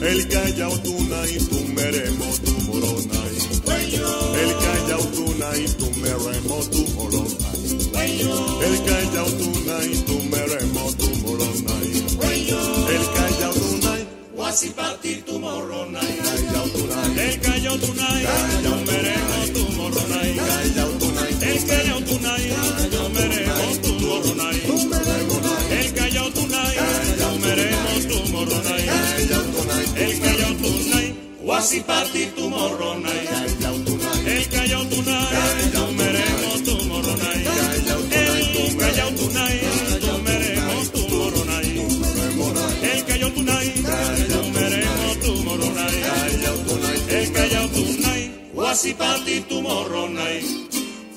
El Callao Tunay, tu meremo, tu moronay. El Callao Tunay, tu meremo, tu moronay. El Callao Tunay, tu meremo, tu moronay. El Callao Tunay, Guasi partir tu Tunay. El Callao Tunay, yo meremo tu. Callao Tunay, El Callao Tunay, kayo tunay, wasi party tomorrow night. El kayo tunay, tumeremos tomorrow night. El kayo tunay, tumeremos tomorrow. El kayo tunay, tunay, wasi party.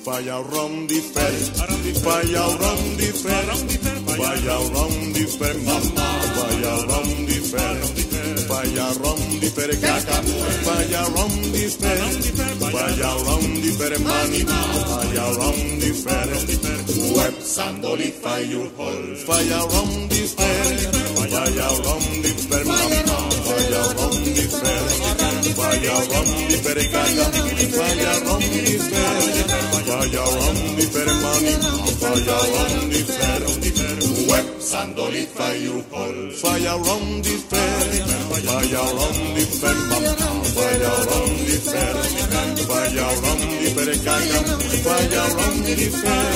Falla round the fair, falla round the fair, falla round the fair, mama, falla round the fair. rondi per caca, vaya rondi per, vaya roundy per mani, vaya rondi per, web sandoli faiul roundy vaya rondi per, vaya rondi per mani, vaya rondi per, vaya roundy per caca, vaya rondi per, vaya rondi per mani, vaya rondi per, web sandoli faiul hol, vaya rondi per, yavrum diper mamam Vay yavrum diper Vay yavrum diper kakam Vay yavrum diper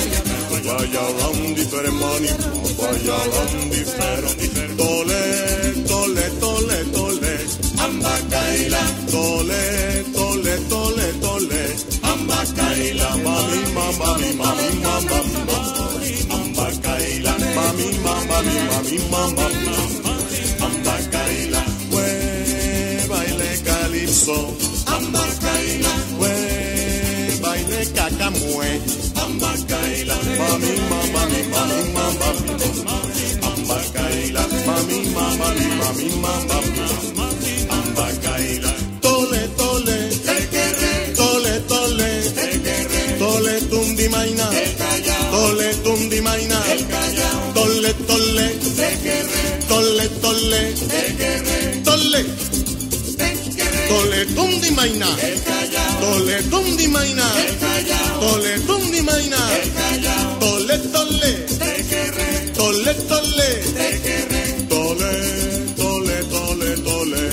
Vay yavrum diper mani Vay yavrum diper Tole, tole, tole, tole Amba kaila Tole, tole, tole, tole Amba kaila Mami, mami, mami, mami, mami Amba kaila Mami, mami, mami, mami, mami calipso. Amba Kaila, We baile cacamue, Amba Kaila, mami, mami, mami, mami, Amba Kaila, mami, mami, mami, mami, Amba Kaila, tole, tole, tole, tole, tole, tundi maina, tole, tundi maina, tole, tole, tole, tole, tole, tole, tundi maina, tole, tundi maina, tole, tundi maina, tole, tole, tole, tole, tole, tole, tole, tole,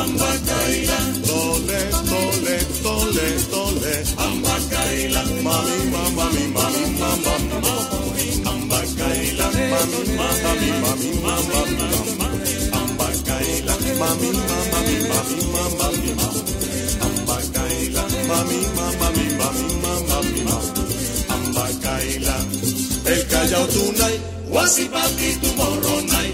Amba Kaila, tole, tole, tole, tole, Amba Kaila, mami, mami, mami, mami, Amba Kaila, mami, mami, mami, mami, Amba Kaila, mami, mami, mami, mami, El Callao Tunay, Guasi partir tu morronay.